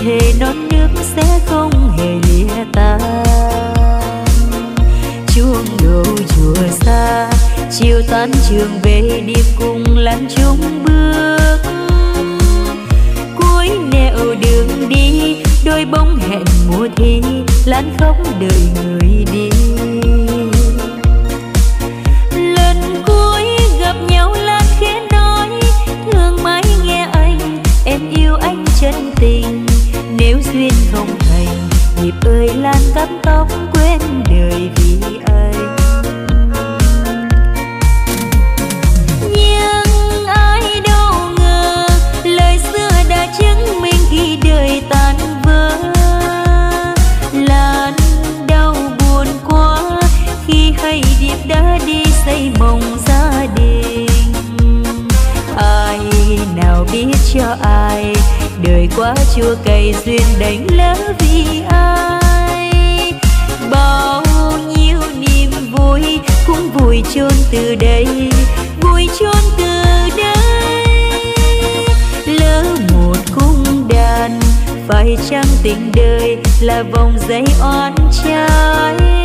thề non nước sẽ không hề lìa ta chuông đầu chùa xa, chiều tan trường về đi cùng làn chung bước. Cuối nẻo đường đi, đôi bóng hẹn mùa thi lan khóc đợi người đi. nhịp ơi lan cắt tóc quên đời vì ấy quá chua cay duyên đánh lỡ vì ai. Bao nhiêu niềm vui cũng vùi chôn từ đây vùi chôn từ đây. Lỡ một cung đàn phải chăng tình đời là vòng dây oan trái?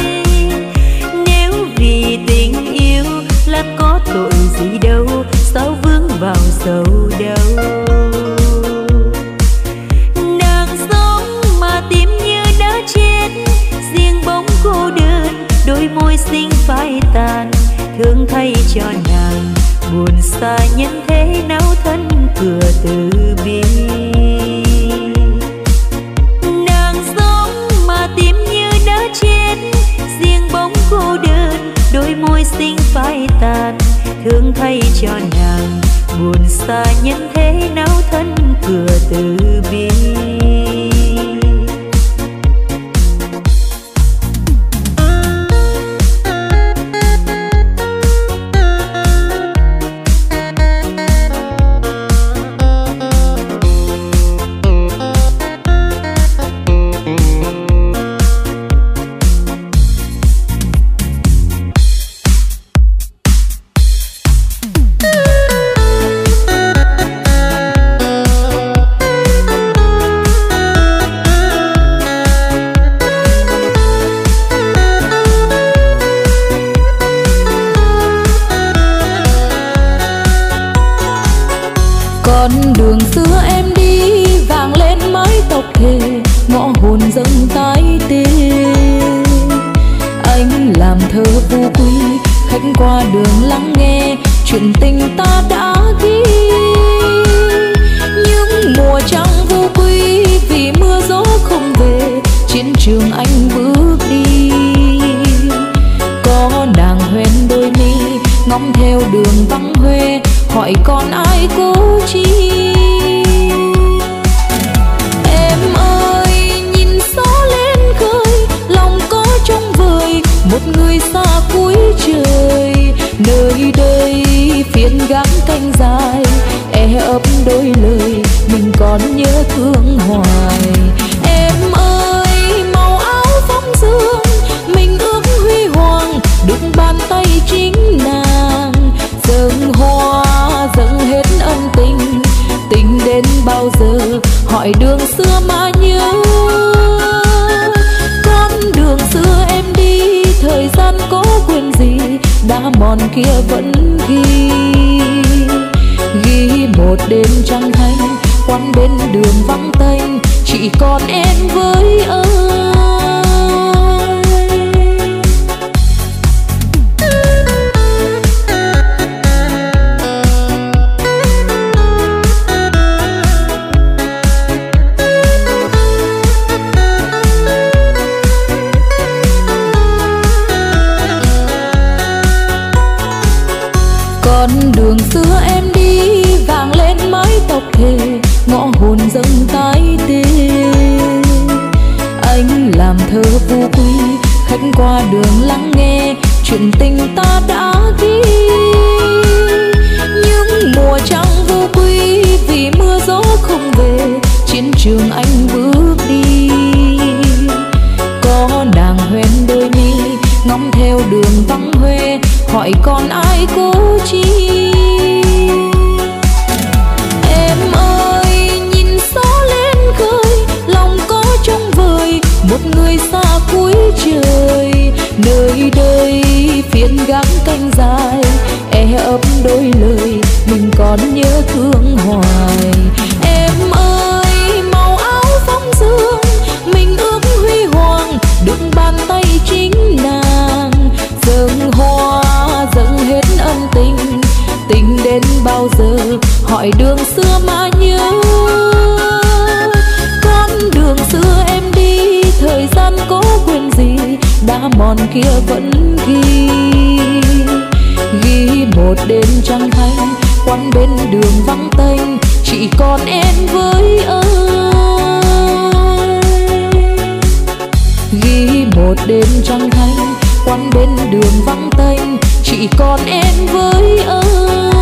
làm thơ phú quý, khách qua đường lắng nghe chuyện tình ta đã ghi. Những mùa trăng vô quy vì mưa gió không về, chiến trường anh bước đi. Có nàng huyền đôi mi ngóng theo đường vắng huê hỏi còn ai cố chi? nơi đây phiền gắng canh dài e ấp đôi lời mình còn nhớ thương hoài. Em ơi, màu áo phóng dương, mình ước huy hoàng đừng bàn tay chính nàng. Dâng hoa, dâng hết ân tình tình đến bao giờ, hỏi đường xưa mãi còn kia vẫn ghi. Ghi một đêm trăng thanh quán bên đường vắng tênh chỉ còn em với anh ghi một đêm trăng thanh quán bên đường vắng tênh chỉ còn em với anh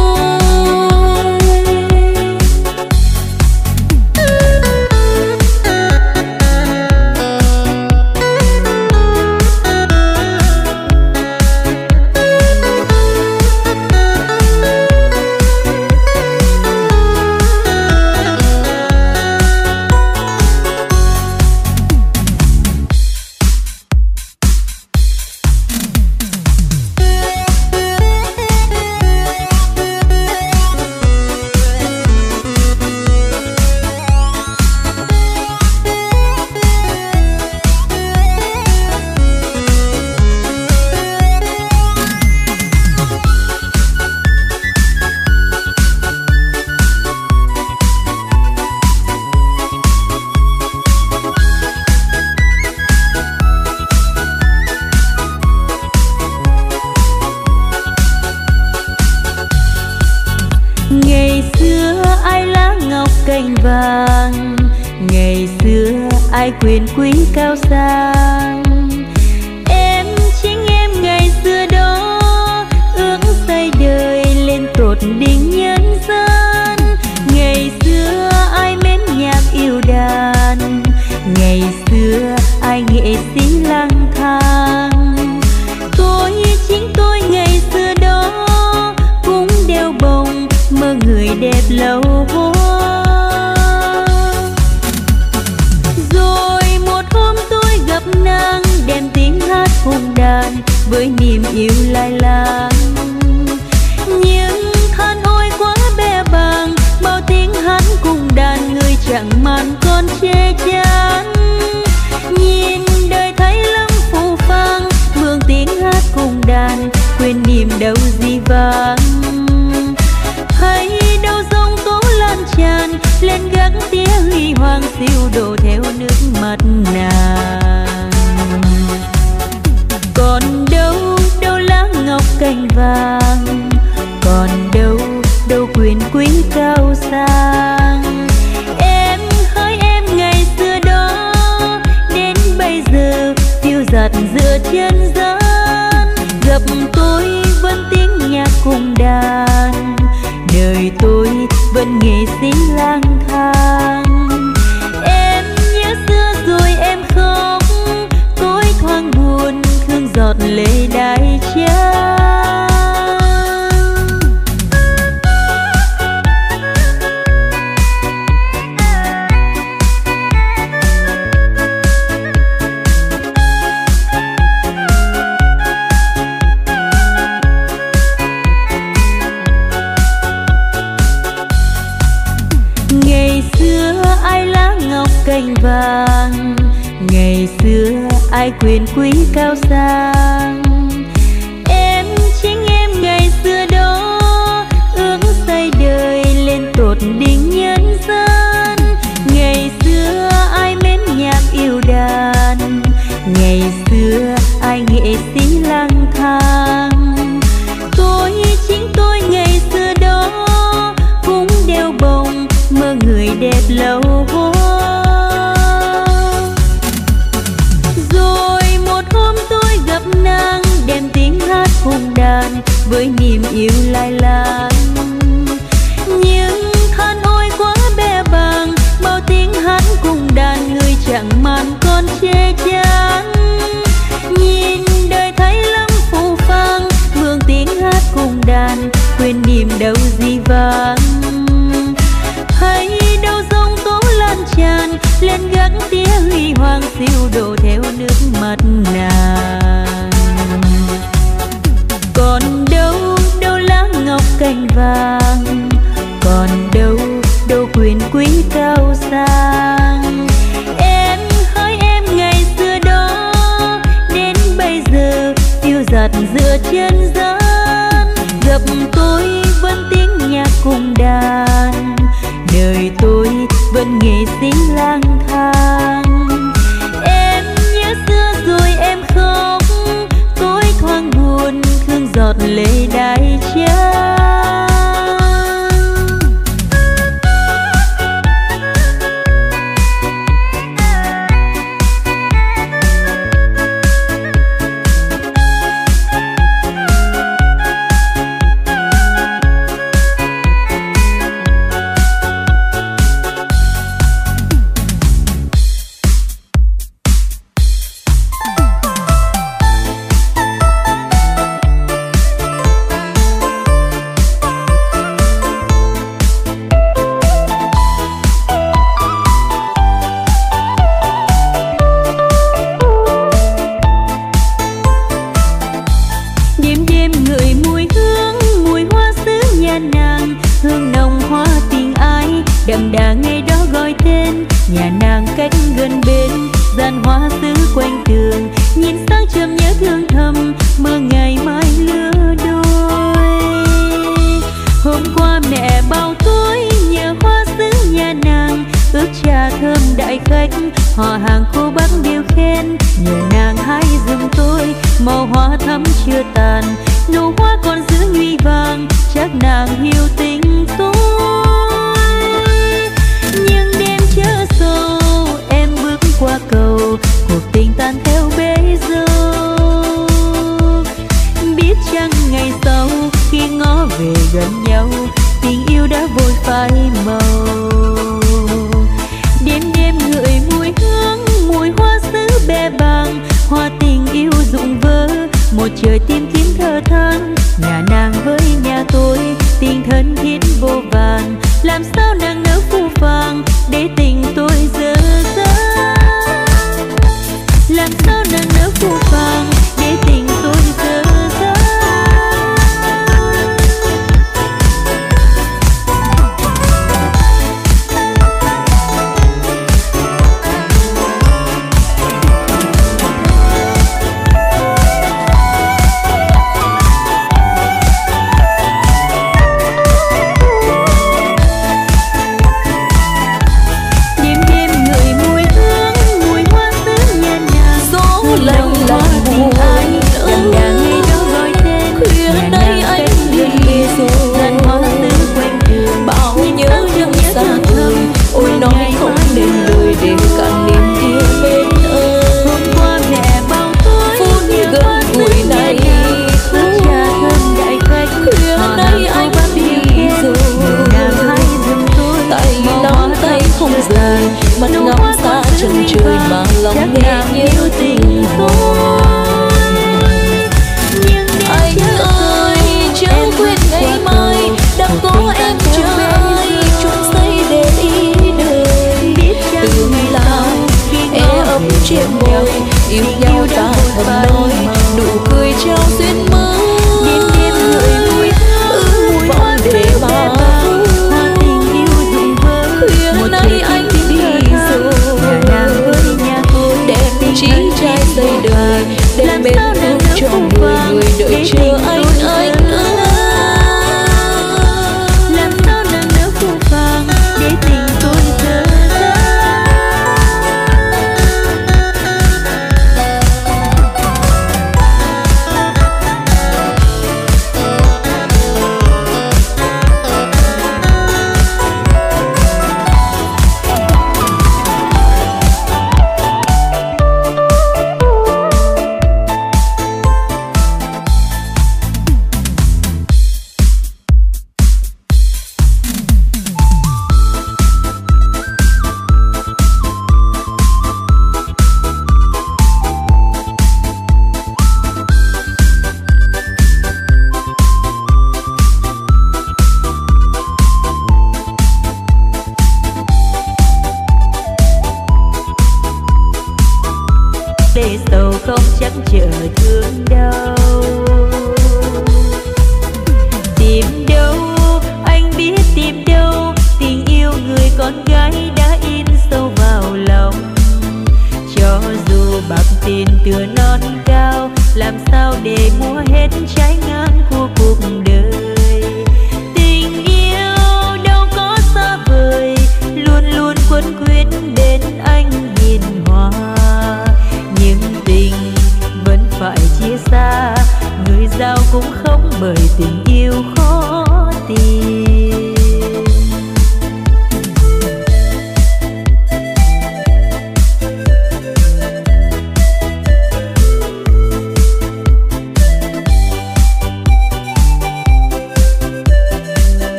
làm sao nàng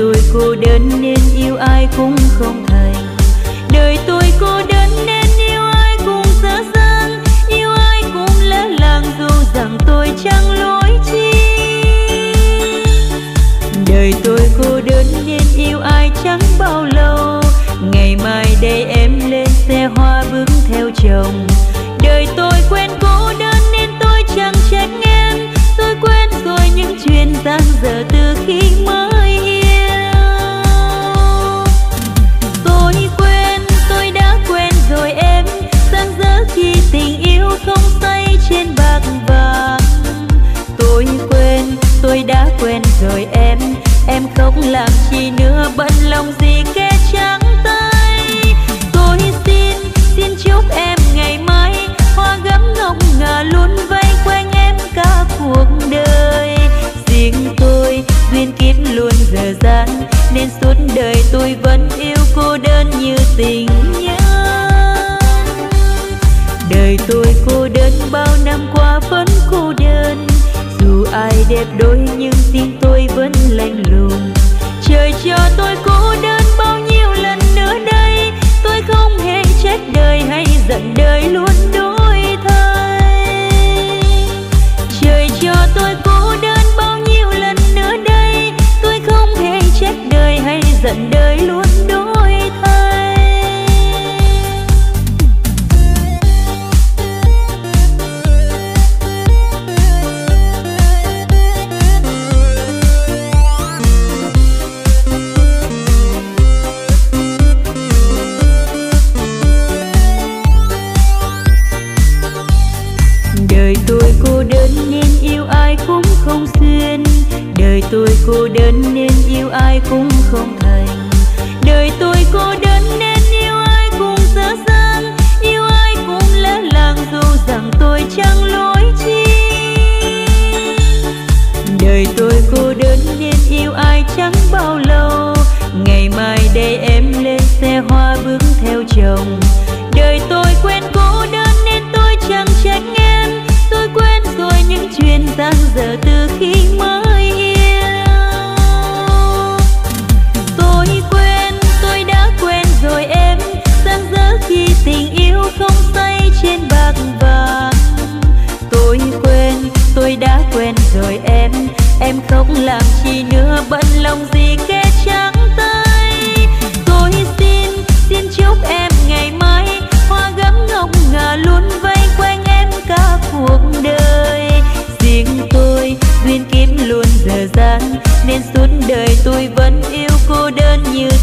tôi cô đơn nên yêu ai cũng không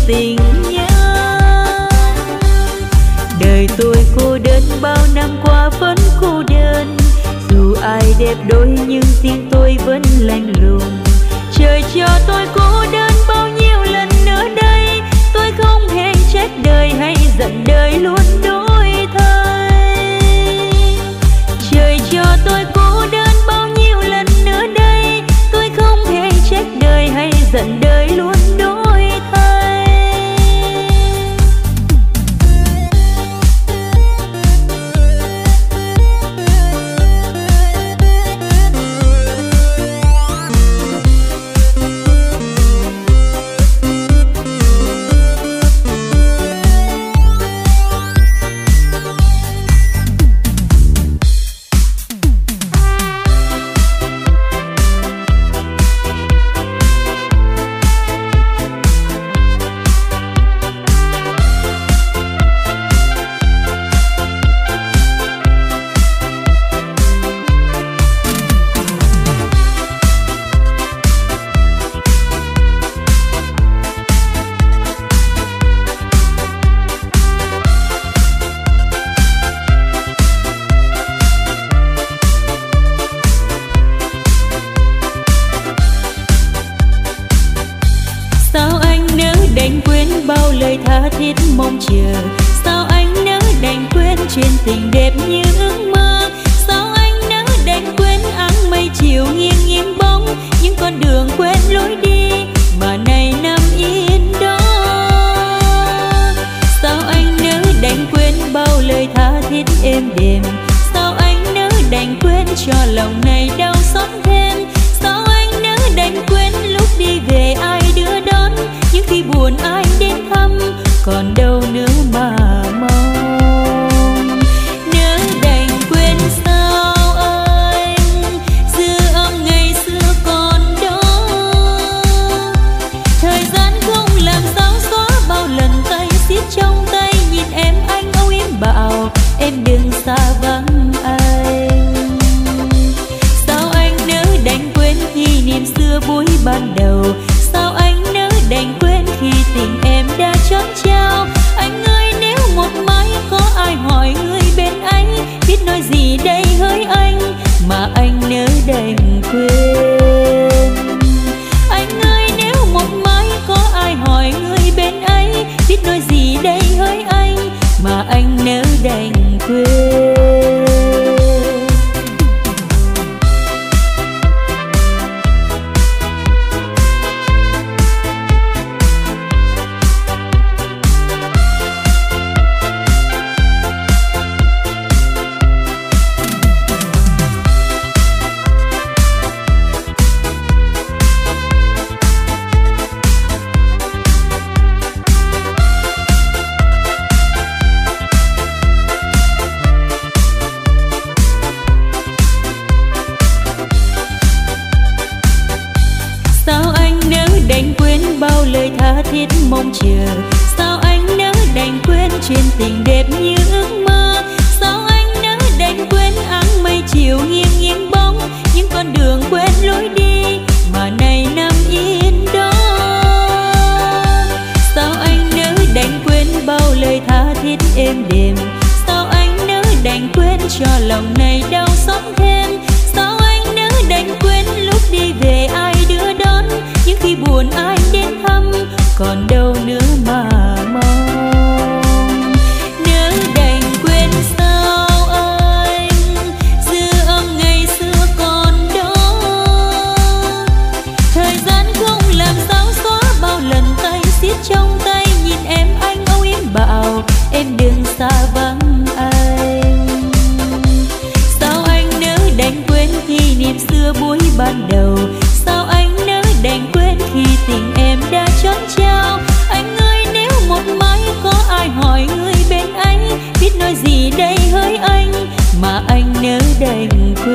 tình nhớ. Đời tôi cô đơn bao năm qua vẫn cô đơn. Dù ai đẹp đôi nhưng tim tôi vẫn lạnh lùng. Trời cho tôi cô đơn bao nhiêu lần nữa đây. Tôi không hề trách đời hay giận đời luôn. chờ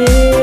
You.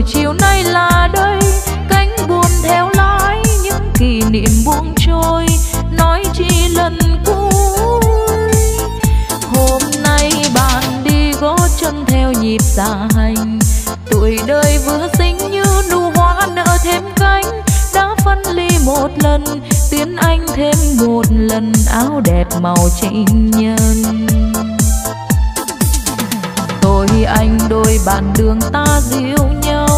Trời chiều nay là đây, cánh buồm theo lái những kỷ niệm buông trôi, nói chi lần cuối. Hôm nay bạn đi gõ chân theo nhịp già hành, tuổi đời vừa xinh như nụ hoa nở thêm cánh. Đã phân ly một lần, tiến anh thêm một lần, áo đẹp màu tranh nhân anh đôi bàn đường ta dịu nhau.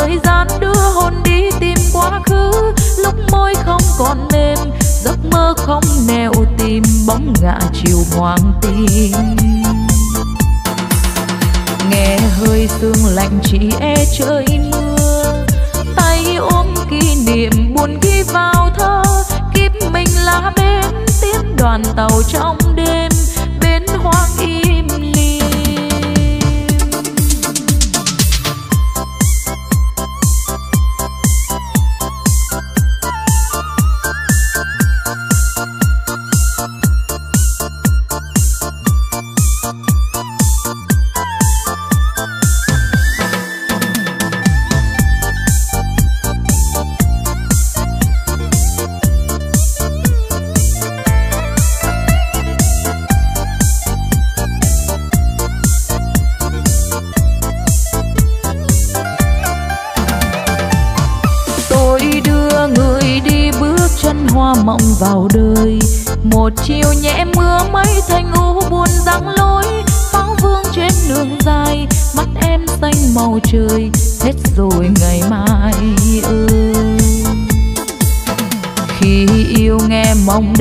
Thời gian đưa hồn đi tìm quá khứ. Lúc môi không còn mềm, giấc mơ không neo tìm bóng ngã chiều hoàng tim. Nghe hơi sương lạnh chỉ e trời mưa. Tay ôm kỷ niệm buồn ghi vào thơ. Kiếp mình là bên tiếng đoàn tàu trong đêm. Bên hoang y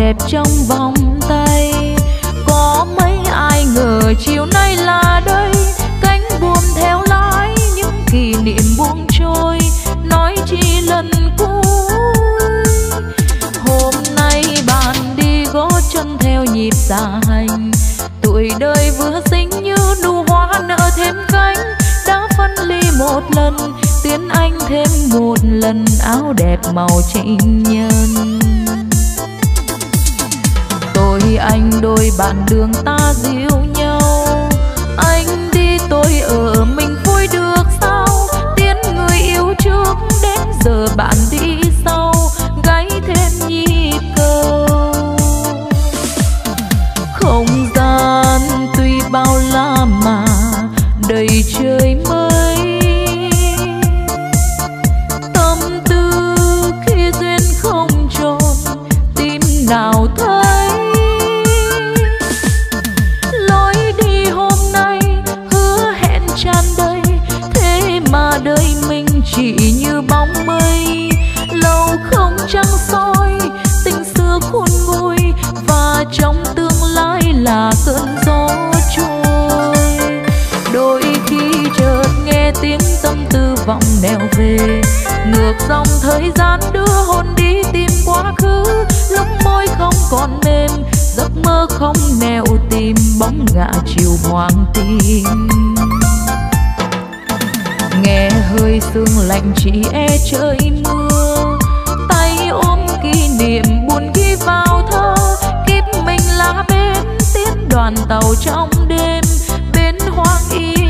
đẹp trong vòng tay. Có mấy ai ngờ chiều nay là đây? Cánh buồm theo lái, những kỷ niệm buông trôi. Nói chi lần cuối? Hôm nay bạn đi gót chân theo nhịp dạ hành. Tuổi đời vừa sinh như nụ hoa nở thêm cánh. Đã phân ly một lần, tiến anh thêm một lần. Áo đẹp màu tranh nhân tôi, anh đôi bạn đường ta dịu nhau. Anh đi, tôi ở, mình vui được sao? Tiến người yêu trước đến giờ bạn đi sau. Nẻo bóng ngã chiều hoàng tim. Nghe hơi sương lạnh chỉ e trời mưa, tay ôm kỷ niệm buồn ghi vào thơ. Kiếp mình là bên tiến đoàn tàu trong đêm, bên hoang yên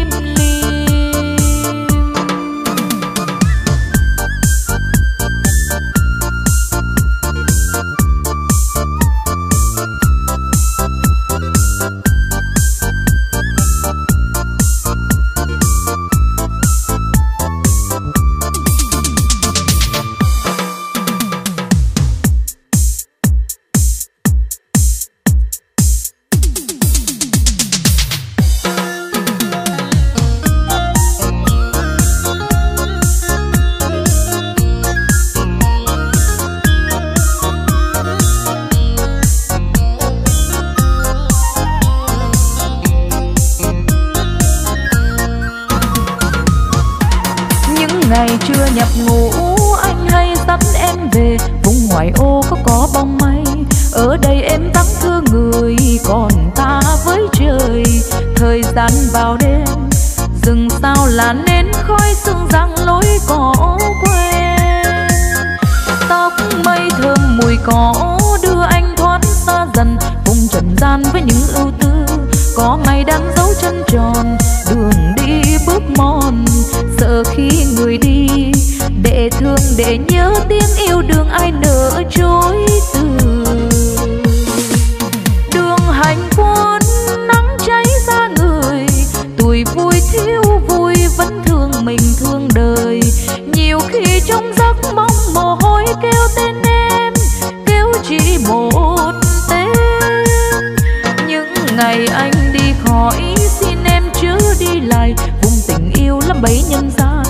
ngày anh đi khỏi, xin em chứ đi lại. Vùng tình yêu lắm bấy nhân gian,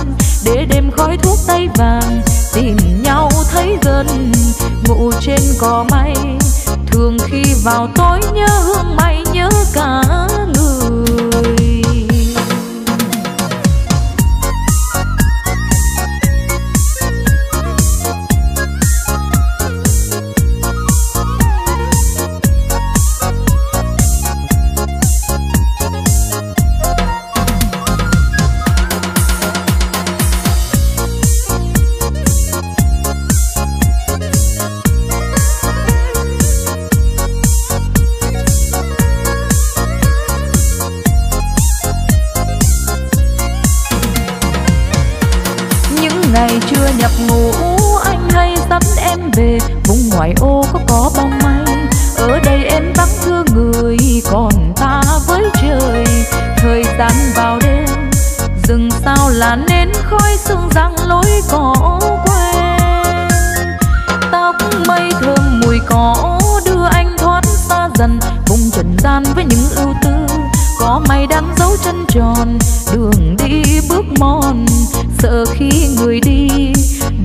để đêm khói thuốc tay vàng. Tìm nhau thấy gần, ngủ trên cỏ mây. Thường khi vào tối nhớ hương mây, nhớ cả gian với những ưu tư. Có mây đang dấu chân tròn, đường đi bước mòn. Sợ khi người đi,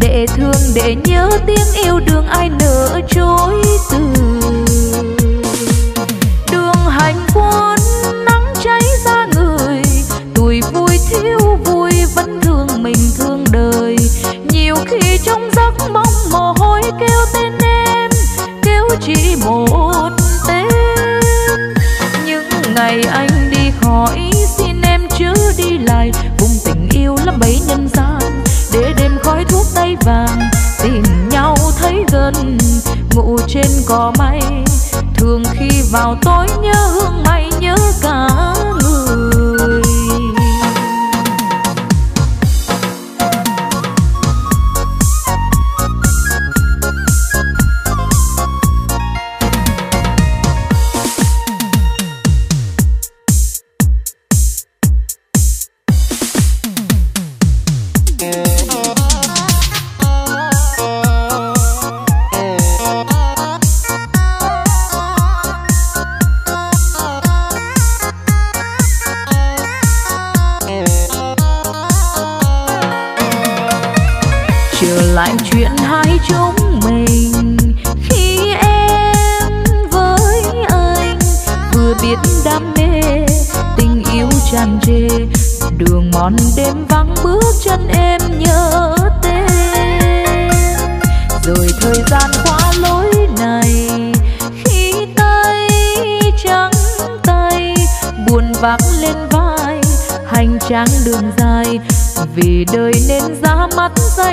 để thương, để nhớ tiếng yêu đường ai nỡ chối. Có may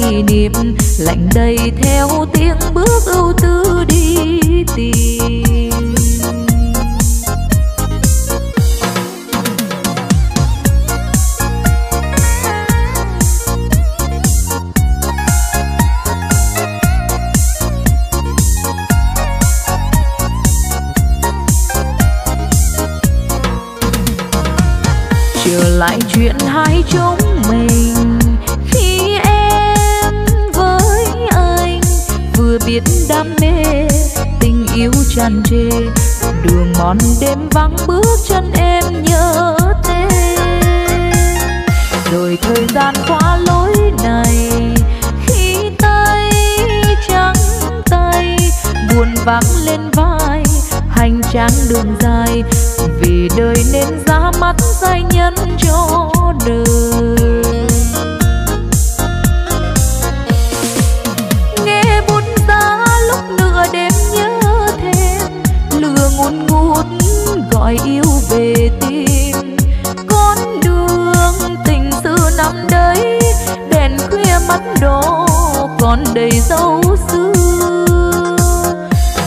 kỷ niệm. Lạnh đầy theo tiếng bước ưu tư còn đầy dấu xưa.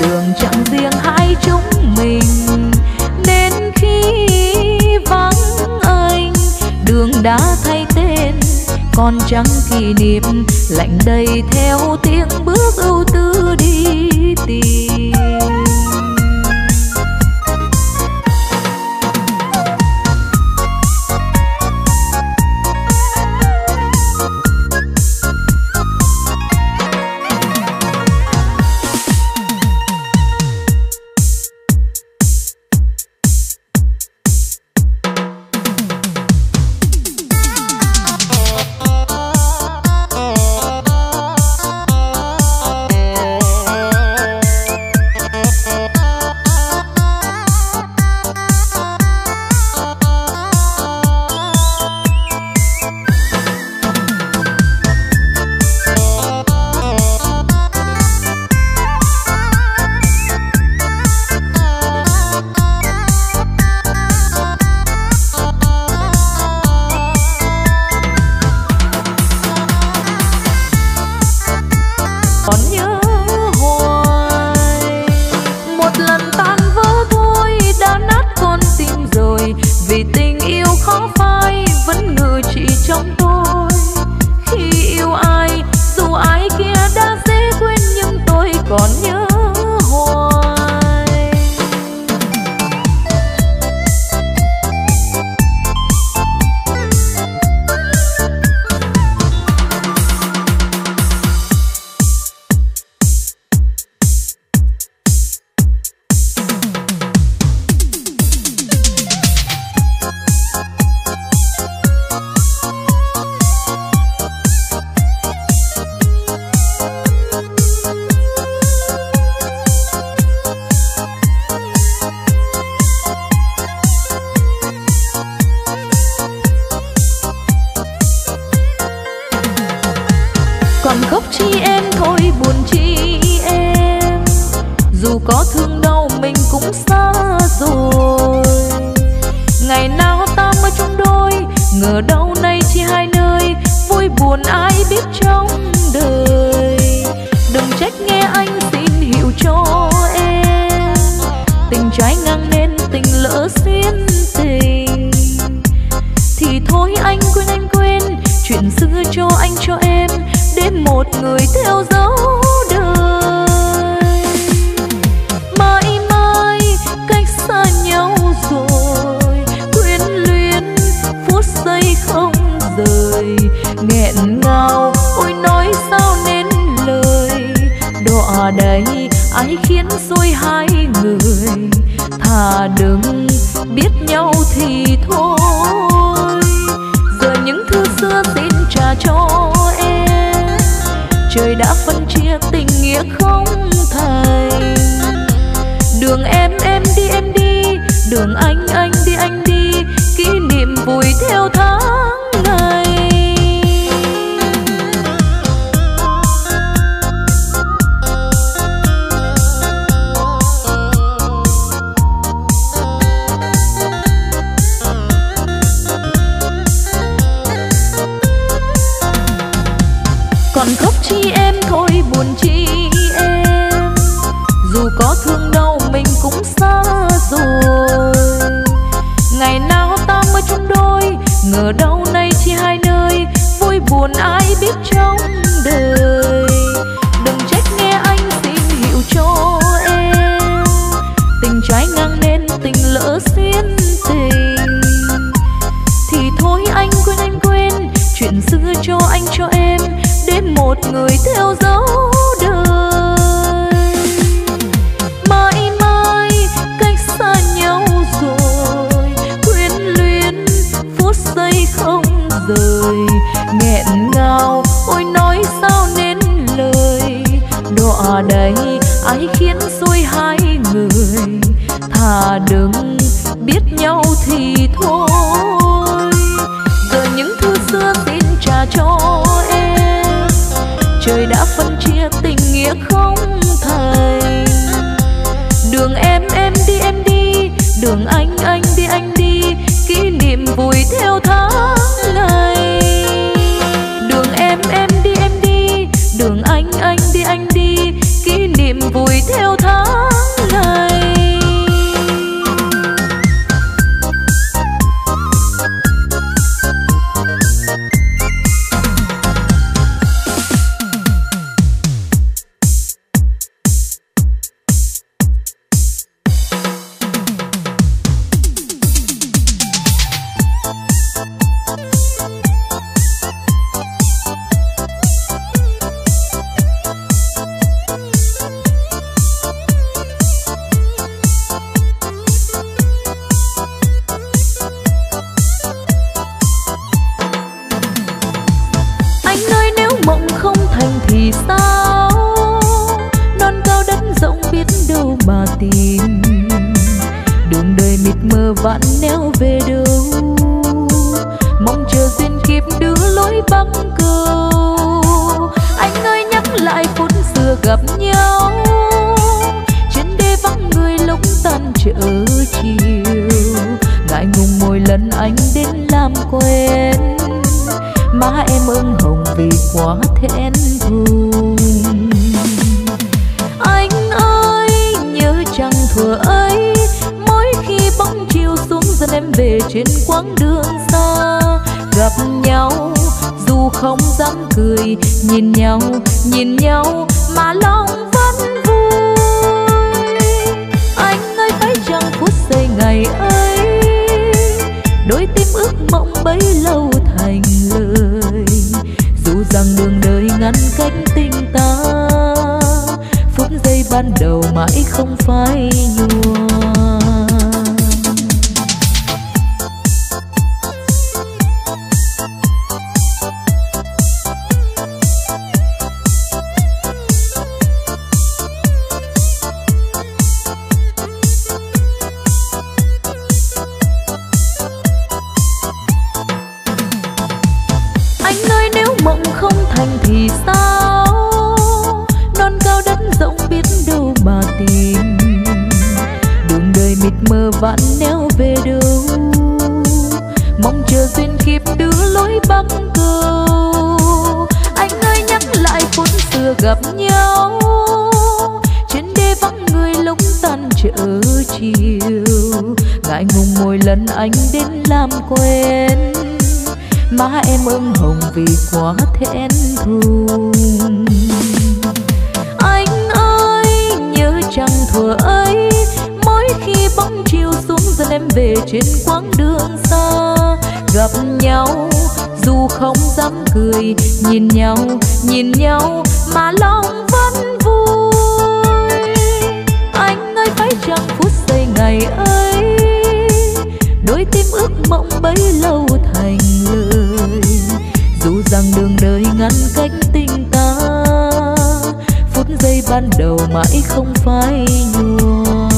Đường chẳng riêng hai chúng mình nên khi vắng anh. Đường đã thay tên, còn chẳng kỷ niệm, lạnh đầy theo tiếng bước ưu tư đi tìm. So. rời. Nghẹn ngào, ôi nói sao nên lời? Đọa đầy ai khiến xuôi hai người? Thà đừng biết nhau thì thôi. Giờ những thứ xưa xin trả cho gặp nhau. Trên đê vắng người lúc tan chợ chiều. Ngại ngùng mỗi lần anh đến làm quen. Má em ưng hồng vì quá thẹn thùng. Anh ơi, nhớ chẳng thừa ấy? Mỗi khi bóng chiều xuống dần em về trên quãng đường xa. Gặp nhau, dù không dám cười, nhìn nhau nhìn nhau mà lòng vẫn vui. Anh ơi phải chăng phút giây ngày ấy. Đôi tim ước mộng bấy lâu thành lời. Dù rằng đường đời ngăn cách tình ta, phút giây ban đầu mãi không phai nhòa vắng người lúc tan chợ chiều. Ngại ngùng mỗi lần anh đến làm quen. Má em ưng hồng vì quá thẹn thùng. Anh ơi, nhớ chẳng thuở ấy, mỗi khi bóng chiều xuống dần em về trên quãng đường xa. Gặp nhau, dù không dám cười, nhìn nhau nhìn nhau, mà lòng vẫn vui ơi, phải chăng phút giây ngày ấy, đôi tim ước mộng bấy lâu thành lời? Dù rằng đường đời ngăn cách tình ta, phút giây ban đầu mãi không phai nhòa.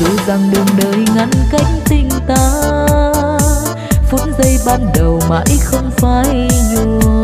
Dù rằng đường đời ngăn cách tình ta, phút giây ban đầu mãi không phai nhòa.